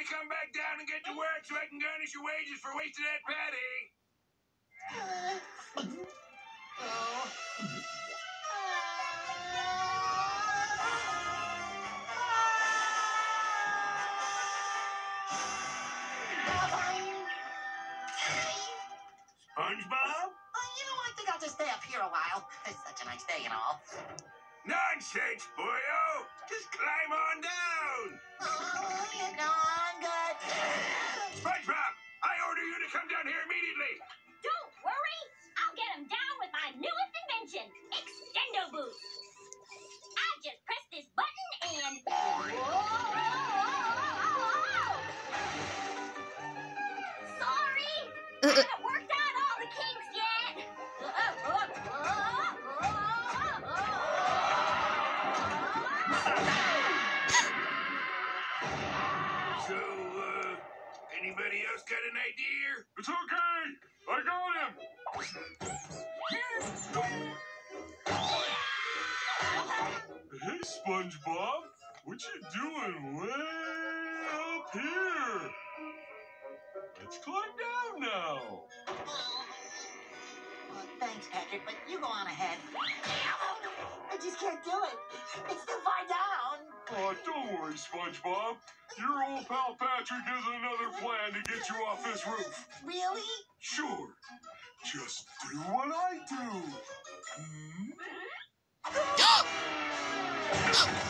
to come back down and get to work so I can garnish your wages for wasting that patty. SpongeBob? Uh, you know, I think I'll just stay up here a while. It's such a nice day and all. Nonsense, boyo! Here immediately! Don't worry, I'll get him down with my newest invention, Extendo Boost. I just press this button and. Sorry, uh, uh. I haven't worked out all the kinks yet. So, anybody else got an idea? It's okay. I got him. Hey, SpongeBob. What you doing way up here? Let's climb down now. Well, thanks, Patrick, but you go on ahead. I just can't do it. It's too far down. Oh, don't worry, SpongeBob. Your old pal Patrick has another plan to get you off this roof. Really? Sure. Just do what I do. Hmm?